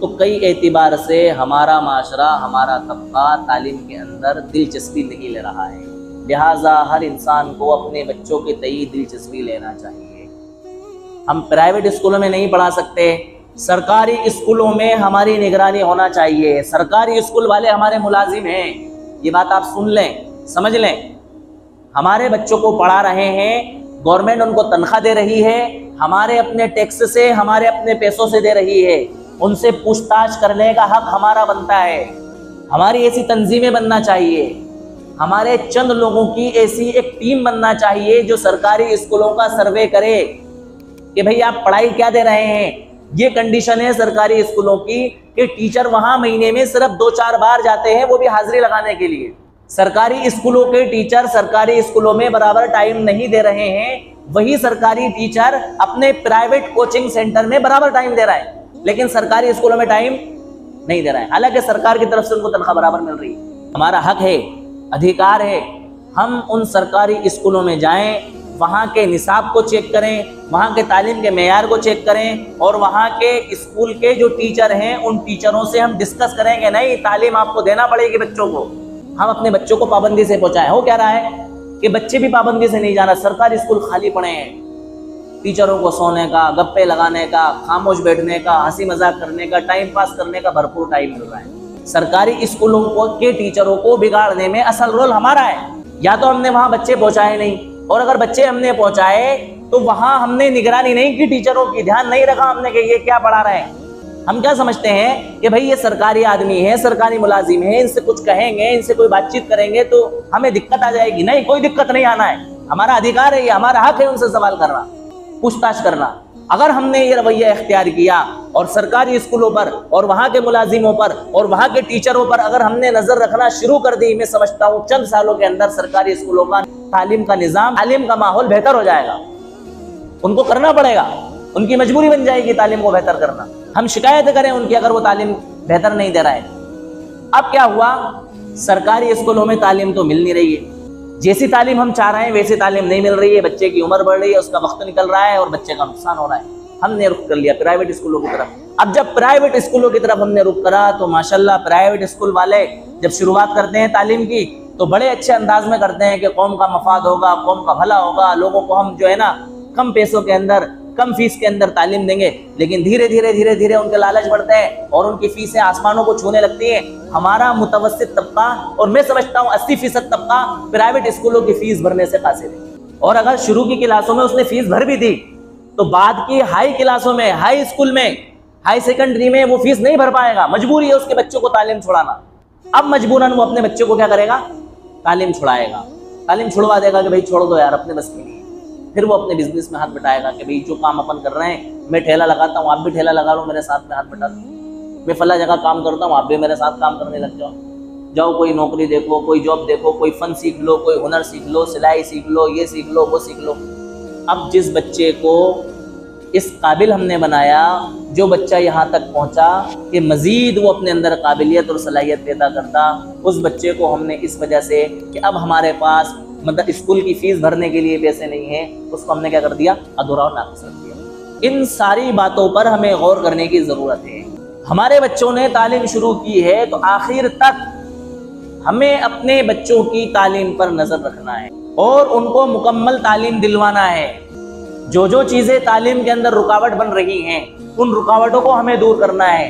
तो कई एतबार से हमारा माशरा, हमारा तबका तालीम के अंदर दिलचस्पी नहीं ले रहा है। लिहाजा हर इंसान को अपने बच्चों के तई दिलचस्पी लेना चाहिए। हम प्राइवेट स्कूलों में नहीं पढ़ा सकते। सरकारी स्कूलों में हमारी निगरानी होना चाहिए। सरकारी स्कूल वाले हमारे मुलाजिम हैं। ये बात आप सुन लें, समझ लें। हमारे बच्चों को पढ़ा रहे हैं। गवर्नमेंट उनको तनख्वाह दे रही है। हमारे अपने टैक्स से, हमारे अपने पैसों से दे रही है। उनसे पूछताछ करने का हक हमारा बनता है। हमारी ऐसी तंजीमें बनना चाहिए। हमारे चंद लोगों की ऐसी एक टीम बनना चाहिए जो सरकारी स्कूलों का सर्वे करे कि भाई आप पढ़ाई क्या दे रहे हैं। ये कंडीशन है सरकारी स्कूलों की कि टीचर वहाँ महीने में सिर्फ़ दो चार बार जाते हैं, वो भी हाजिरी लगाने के लिए। सरकारी स्कूलों के टीचर सरकारी स्कूलों में बराबर टाइम नहीं दे रहे हैं, वही सरकारी टीचर अपने प्राइवेट कोचिंग सेंटर में बराबर टाइम दे रहा है। लेकिन सरकारी स्कूलों में टाइम नहीं दे रहा है। हालाँकि सरकार की तरफ़ से उनको तनख्वाह बराबर मिल रही है। हमारा हक है, अधिकार है, हम उन सरकारी स्कूलों में जाएँ, वहाँ के निसाब को चेक करें, वहाँ के तालीम के मैार को चेक करें, और वहाँ के स्कूल के जो टीचर हैं, उन टीचरों से हम डिस्कस करेंगे नहीं, तालीम आपको देना पड़ेगी बच्चों को। हम अपने बच्चों को पाबंदी से पहुंचाएँ। हो क्या रहा है कि बच्चे भी पाबंदी से नहीं जाना सरकारी स्कूल खाली पड़े हैं। टीचरों को सोने का, गप्पे लगाने का, खामोश बैठने का हँसी मज़ाक करने का टाइम पास करने का भरपूर टाइम मिल रहा है। सरकारी स्कूलों को, के टीचरों को बिगाड़ने में असल रोल हमारा है। या तो हमने वहाँ बच्चे पहुँचाए नहीं, और अगर बच्चे हमने पहुँचाए तो वहाँ हमने निगरानी नहीं की, टीचरों की ध्यान नहीं रखा हमने कि ये क्या पढ़ा रहे हैं। हम क्या समझते हैं कि भाई ये सरकारी आदमी है, सरकारी मुलाजिम है, इनसे कुछ कहेंगे, इनसे कोई बातचीत करेंगे तो हमें दिक्कत आ जाएगी। नहीं, कोई दिक्कत नहीं आना है। हमारा अधिकार है, ये हमारा हक है उनसे सवाल करना। पूछताछ करना। अगर हमने ये रवैया इख्तियार किया और सरकारी स्कूलों पर और वहाँ के मुलाजिमों पर और वहाँ के टीचरों पर अगर हमने नज़र रखना शुरू कर दी, मैं समझता हूँ चंद सालों के अंदर सरकारी स्कूलों का तालीम का निज़ाम, तालीम का माहौल बेहतर हो जाएगा। उनको करना पड़ेगा। उनकी मजबूरी बन जाएगी तालीम को बेहतर करना। हम शिकायत करें उनकी अगर वो तालीम बेहतर नहीं दे रहा है। अब क्या हुआ? सरकारी स्कूलों में तालीम तो मिल नहीं रही है। जैसी तालीम हम चाह रहे हैं, वैसी तालीम नहीं मिल रही है। बच्चे की उम्र बढ़ रही है, उसका वक्त निकल रहा है और बच्चे का नुकसान हो रहा है। हमने रुख कर लिया प्राइवेट स्कूलों की तरफ़। अब जब प्राइवेट स्कूलों की तरफ़ हमने रुख करा तो माशाल्लाह प्राइवेट स्कूल वाले जब शुरुआत करते हैं तालीम की तो बड़े अच्छे अंदाज में करते हैं कि कौम का मफाद होगा, कौम का भला होगा। लोगों को हम जो है ना, कम पैसों के अंदर कम फ़ीस के अंदर तालीम देंगे, लेकिन धीरे धीरे धीरे धीरे उनके लालच बढ़ते हैं और उनकी फीसें आसमानों को छूने लगती हैं। हमारा मुतवसित तबका, और मैं समझता हूँ अस्सी फ़ीसद तबका प्राइवेट स्कूलों की फ़ीस भरने से कासिर है। और अगर शुरू की क्लासों में उसने फ़ीस भर भी दी तो बाद की हाई क्लासों में हाई स्कूल में हाई सेकेंडरी में वो फ़ीस नहीं भर पाएगा। मजबूरी है उसके बच्चों को तालीम छुड़ाना। अब मजबूरन वो अपने बच्चों को क्या करेगा? तालीम छुड़ाएगा। तालीम छुड़वा देगा कि भाई छोड़ दो यार, अपने बस के लिए। फिर वो अपने बिज़नेस में हाथ बटाएगा कि भाई, जो काम अपन कर रहे हैं, मैं ठेला लगाता हूँ, आप भी ठेला लगा लो, मेरे साथ में हाथ बटा दो। मैं फला जगह काम करता हूँ, आप भी मेरे साथ काम करने लग जाओ। जाओ, कोई नौकरी देखो, कोई जॉब देखो, कोई फन सीख लो, कोई हुनर सीख लो, सिलाई सीख लो, ये सीख लो, वो सीख लो। अब जिस बच्चे को इस काबिल हमने बनाया, जो बच्चा यहाँ तक पहुँचा कि मज़ीद वो अपने अंदर काबिलियत और सलाहियत पैदा करता, उस बच्चे को हमने इस वजह से कि अब हमारे पास मतलब स्कूल की फ़ीस भरने के लिए पैसे नहीं है, उसको हमने क्या कर दिया? अधूरा और नाकस कर दिया। इन सारी बातों पर हमें गौर करने की ज़रूरत है। हमारे बच्चों ने तालीम शुरू की है तो आखिर तक हमें अपने बच्चों की तालीम पर नज़र रखना है और उनको मुकम्मल तालीम दिलवाना है। जो जो चीज़ें तालीम के अंदर रुकावट बन रही हैं, उन रुकावटों को हमें दूर करना है।